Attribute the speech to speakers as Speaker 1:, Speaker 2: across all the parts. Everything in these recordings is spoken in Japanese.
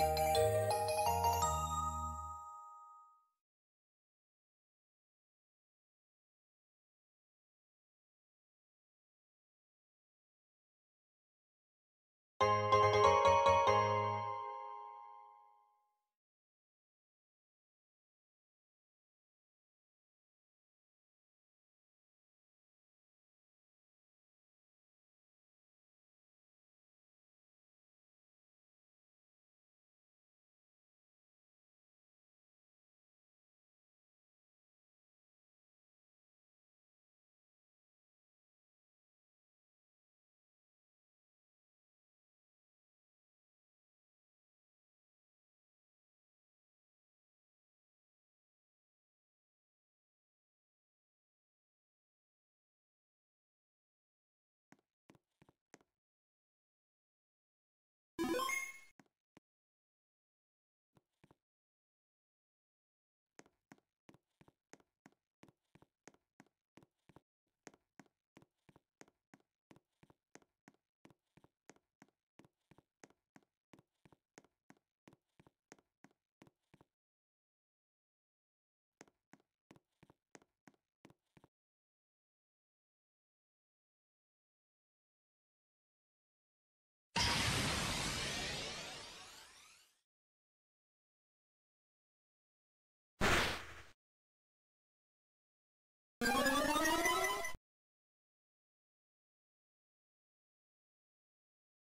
Speaker 1: you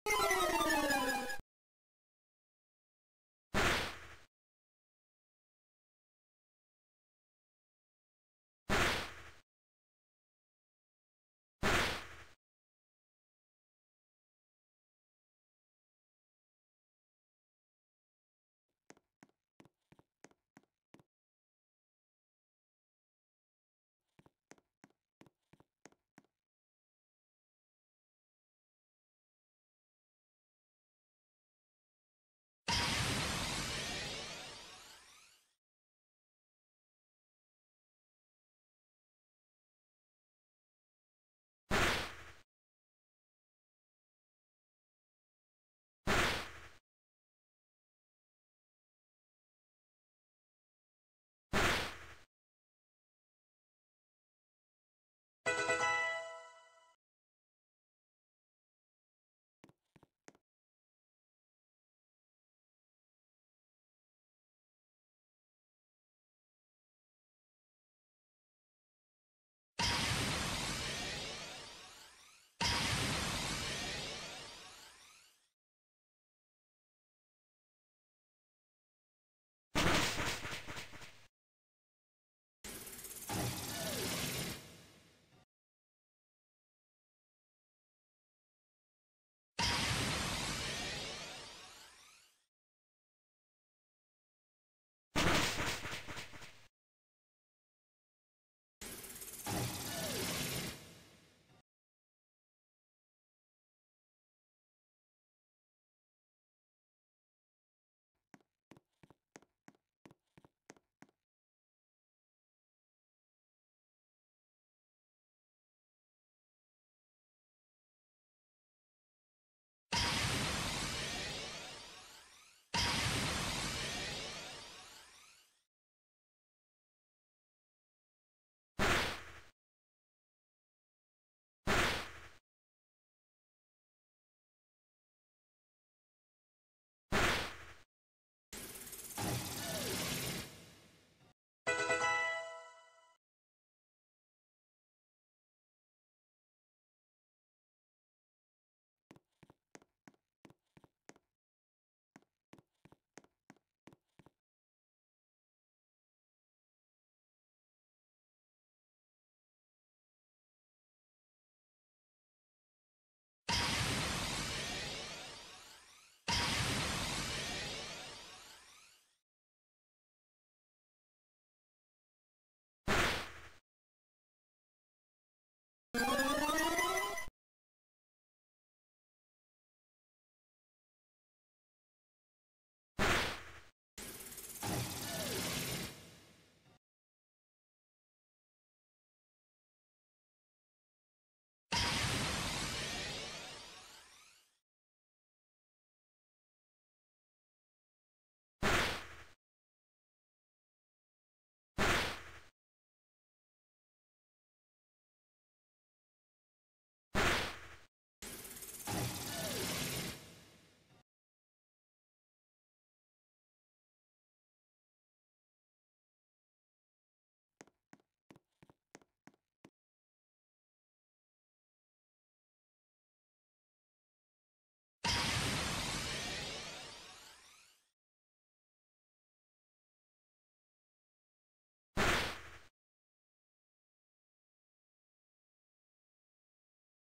Speaker 1: you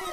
Speaker 1: you